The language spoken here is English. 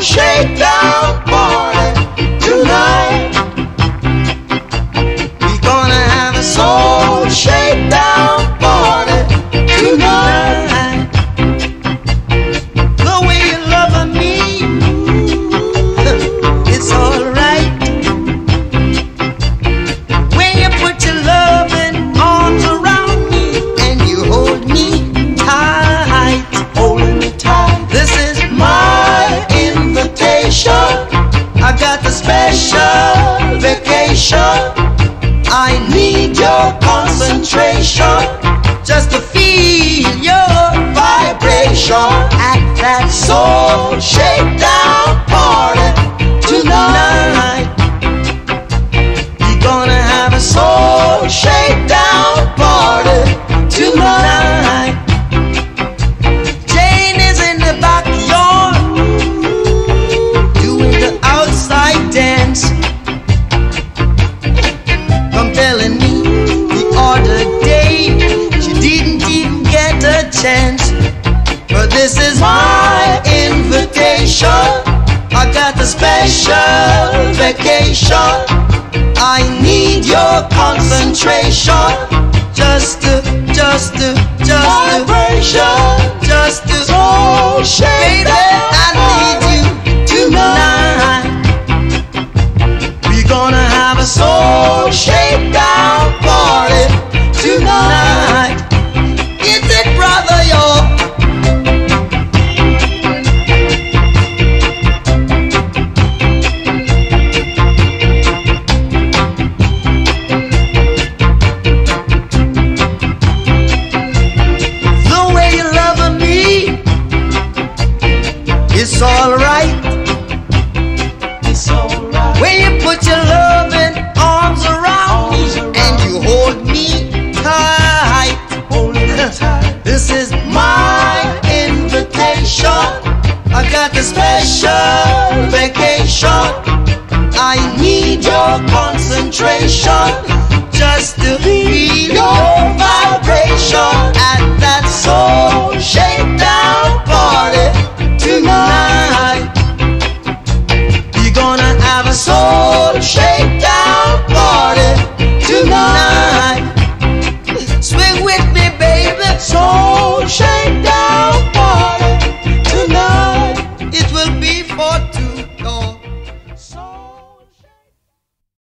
shakedown party I need your concentration. Just to feel your vibration. At that soul party telling me the other day she didn't even get a chance. But this is my invitation. I got a special vacation. I need your concentration. Just to, just to, just vibration. Just to, so shake baby, I gonna have a soul shakedown party tonight. like a special vacation. I need your concentration just to feel your vibration at that soul shakedown party tonight. You're gonna have a soul shakedown.